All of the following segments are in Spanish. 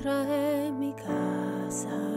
trae mi casa.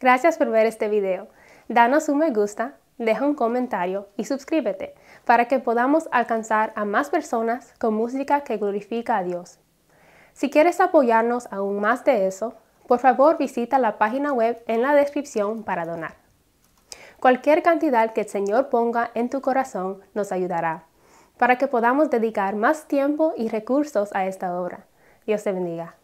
Gracias por ver este video. Danos un me gusta, deja un comentario y suscríbete para que podamos alcanzar a más personas con música que glorifica a Dios. Si quieres apoyarnos aún más de eso, por favor visita la página web en la descripción para donar. Cualquier cantidad que el Señor ponga en tu corazón nos ayudará para que podamos dedicar más tiempo y recursos a esta obra. Dios te bendiga.